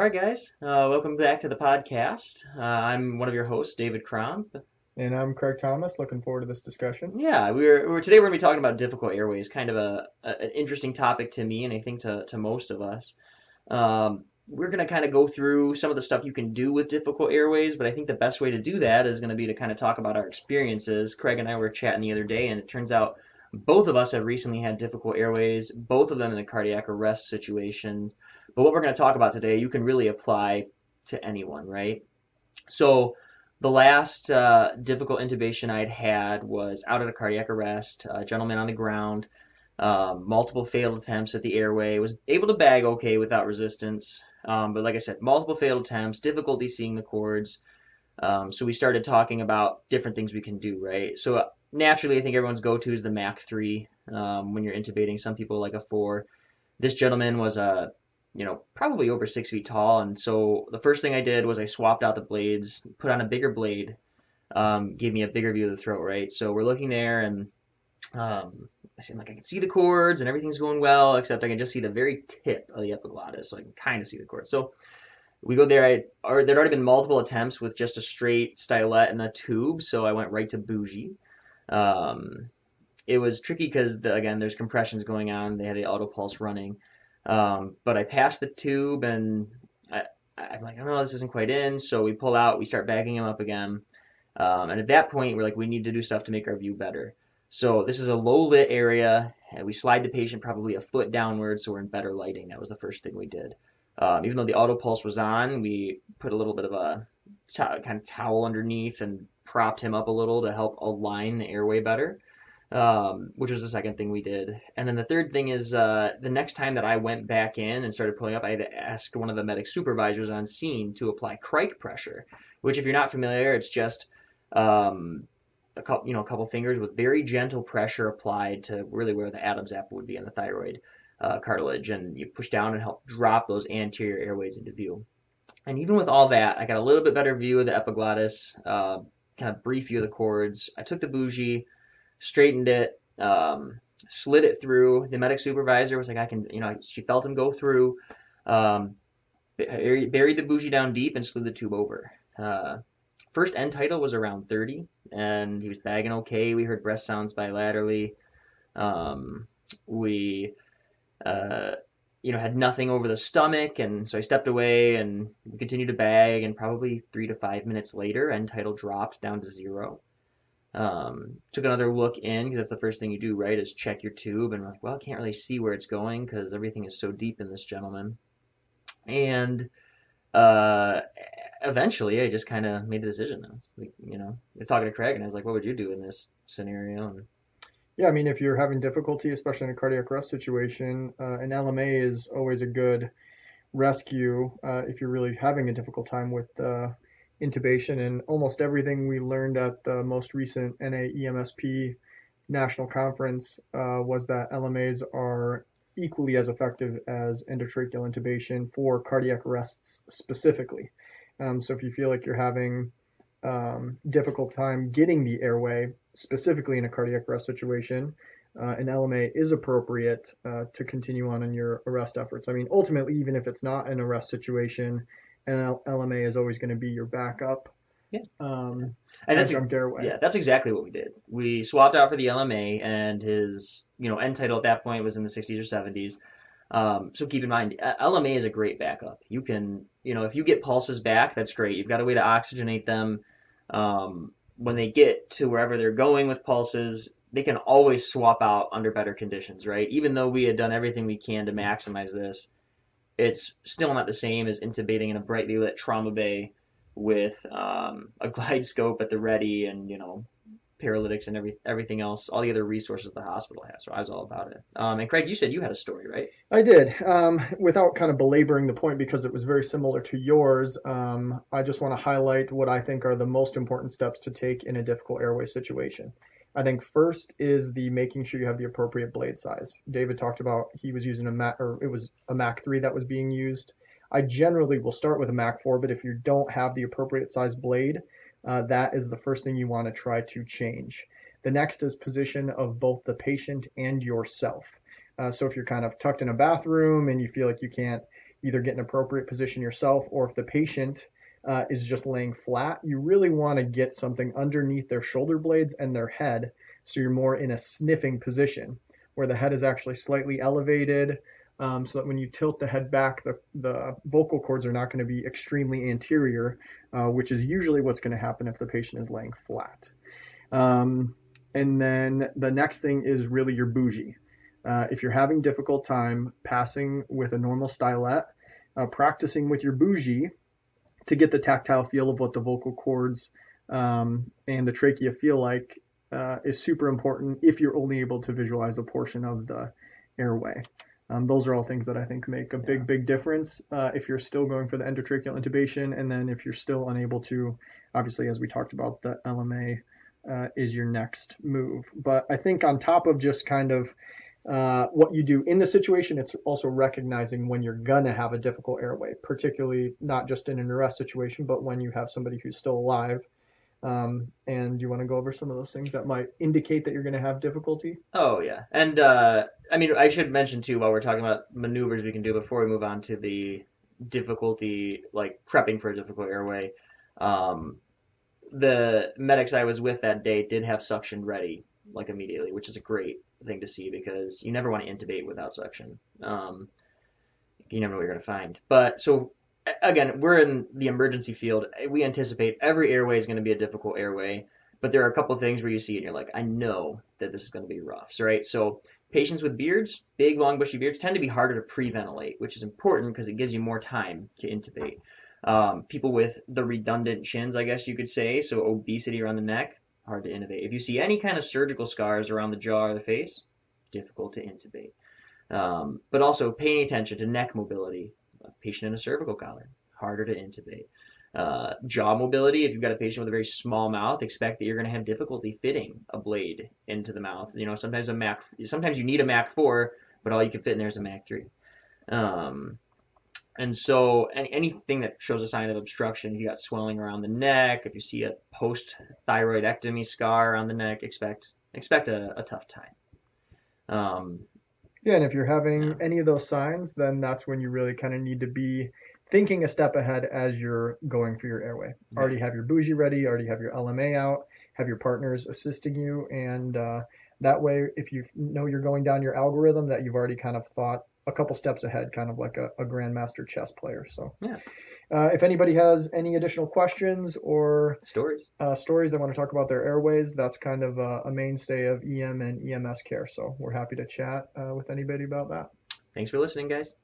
All right, guys. Uh, welcome back to the podcast. Uh, I'm one of your hosts, David Kramp. And I'm Craig Thomas. Looking forward to this discussion. Yeah, we're, we're today we're going to be talking about difficult airways, kind of a, a, an interesting topic to me, and I think to, to most of us. Um, we're going to kind of go through some of the stuff you can do with difficult airways, but I think the best way to do that is going to be to kind of talk about our experiences. Craig and I were chatting the other day, and it turns out both of us have recently had difficult airways, both of them in a cardiac arrest situation. But what we're going to talk about today, you can really apply to anyone, right? So the last uh, difficult intubation I'd had was out at a cardiac arrest, a gentleman on the ground, um, multiple failed attempts at the airway, was able to bag okay without resistance. Um, but like I said, multiple failed attempts, difficulty seeing the cords. Um, so we started talking about different things we can do, right? So naturally, I think everyone's go-to is the Mac 3 um, when you're intubating. Some people like a 4. This gentleman was a, you know, probably over six feet tall, and so the first thing I did was I swapped out the blades, put on a bigger blade, um, gave me a bigger view of the throat, right? So we're looking there, and um, I seem like I can see the cords and everything's going well, except I can just see the very tip of the epiglottis, so I can kind of see the cords. So we go there. I or there'd already been multiple attempts with just a straight stylet and a tube, so I went right to bougie. Um, it was tricky because the, again, there's compressions going on. They had the AutoPulse running, um, but I passed the tube and I, I'm like, oh no, this isn't quite in. So we pull out, we start bagging him up again, um, and at that point, we're like, we need to do stuff to make our view better. So this is a low lit area. And we slide the patient probably a foot downward, so we're in better lighting. That was the first thing we did. Um, even though the AutoPulse was on, we put a little bit of a kind of towel underneath and propped him up a little to help align the airway better, um, which was the second thing we did. And then the third thing is uh, the next time that I went back in and started pulling up, I had to ask one of the medic supervisors on scene to apply cric pressure, which if you're not familiar, it's just um, a couple, you know, a couple fingers with very gentle pressure applied to really where the Adam's apple would be in the thyroid uh, cartilage, and you push down and help drop those anterior airways into view. And even with all that, I got a little bit better view of the epiglottis, uh, kind of brief view of the cords. I took the bougie, straightened it, um, slid it through. The medic supervisor was like, I can, you know, she felt him go through, um, buried the bougie down deep and slid the tube over. Uh, first end tidal was around 30, and he was bagging okay. We heard breath sounds bilaterally. Um, we, uh, you know, had nothing over the stomach, and so I stepped away and continued to bag, and probably three to five minutes later, end tidal dropped down to zero. Um, took another look in because that's the first thing you do, right? Is check your tube, and like, well, I can't really see where it's going because everything is so deep in this gentleman. And uh, eventually, I just kind of made the decision. I was like, you know, I was talking to Craig, and I was like, what would you do in this scenario? And yeah, I mean, if you're having difficulty, especially in a cardiac arrest situation, uh, an LMA is always a good rescue uh, if you're really having a difficult time with uh, intubation. And almost everything we learned at the most recent NAEMSP national conference uh, was that LMAs are equally as effective as endotracheal intubation for cardiac arrests specifically. Um, so if you feel like you're having um, difficult time getting the airway, specifically in a cardiac arrest situation, uh, an LMA is appropriate uh, to continue on in your arrest efforts. I mean, ultimately, even if it's not an arrest situation, an LMA is always going to be your backup. Yeah. Um, and that's airway. yeah, that's exactly what we did. We swapped out for the LMA, and his you know end tidal at that point was in the 60s or 70s. Um, so keep in mind, LMA is a great backup. You can, you know, if you get pulses back, that's great. You've got a way to oxygenate them. Um, when they get to wherever they're going with pulses, they can always swap out under better conditions, right? Even though we had done everything we can to maximize this, it's still not the same as intubating in a brightly lit trauma bay with um, a GlideScope at the ready and you know paralytics and every everything else, all the other resources the hospital has. So I was all about it. Um, and Craig, you said you had a story, right? I did. Um, without kind of belaboring the point because it was very similar to yours, um, I just want to highlight what I think are the most important steps to take in a difficult airway situation. I think first is the making sure you have the appropriate blade size. David talked about he was using a Mac or it was a Mac 3 that was being used. I generally will start with a Mac 4, but if you don't have the appropriate size blade, uh, that is the first thing you want to try to change. The next is position of both the patient and yourself. Uh, so if you're kind of tucked in a bathroom and you feel like you can't either get an appropriate position yourself or if the patient uh, is just laying flat, you really want to get something underneath their shoulder blades and their head so you're more in a sniffing position where the head is actually slightly elevated um, so that when you tilt the head back, the, the vocal cords are not going to be extremely anterior, uh, which is usually what's going to happen if the patient is laying flat. Um, and then the next thing is really your bougie. Uh, if you're having difficult time passing with a normal stylet, uh, practicing with your bougie to get the tactile feel of what the vocal cords um, and the trachea feel like uh, is super important if you're only able to visualize a portion of the airway. Um, those are all things that I think make a big, yeah. big difference uh, if you're still going for the endotracheal intubation, and then if you're still unable to, obviously, as we talked about, the LMA uh, is your next move. But I think on top of just kind of uh, what you do in the situation, it's also recognizing when you're gonna have a difficult airway, particularly not just in an arrest situation, but when you have somebody who's still alive um, and you want to go over some of those things that might indicate that you're going to have difficulty? Oh yeah, and uh, I mean I should mention too while we're talking about maneuvers we can do before we move on to the difficulty like prepping for a difficult airway. Um, the medics I was with that day did have suction ready like immediately, which is a great thing to see because you never want to intubate without suction. Um, you never know what you're going to find. But so again, we're in the emergency field. We anticipate every airway is going to be a difficult airway, but there are a couple things where you see it and you're like, I know that this is going to be rough. So, right? So patients with beards, big, long, bushy beards, tend to be harder to pre-ventilate, which is important because it gives you more time to intubate. Um, people with the redundant chins, I guess you could say, so obesity around the neck, hard to intubate. If you see any kind of surgical scars around the jaw or the face, difficult to intubate. Um, but also paying attention to neck mobility, patient in a cervical collar, harder to intubate. Uh, jaw mobility, if you've got a patient with a very small mouth, expect that you're going to have difficulty fitting a blade into the mouth. You know, sometimes a Mac, sometimes you need a Mac 4, but all you can fit in there is a Mac 3. Um, and so any, anything that shows a sign of obstruction, if you got swelling around the neck, if you see a post-thyroidectomy scar around the neck, expect expect a, a tough time. Um, yeah, and if you're having any of those signs, then that's when you really kind of need to be thinking a step ahead as you're going for your airway. Yeah. Already have your bougie ready, already have your LMA out, have your partners assisting you, and uh, that way, if you know you're going down your algorithm, that you've already kind of thought a couple steps ahead, kind of like a, a grandmaster chess player. So, yeah. Uh, if anybody has any additional questions or stories, uh, stories they want to talk about their airways, that's kind of a, a, mainstay of EM and EMS care. So we're happy to chat uh, with anybody about that. Thanks for listening, guys.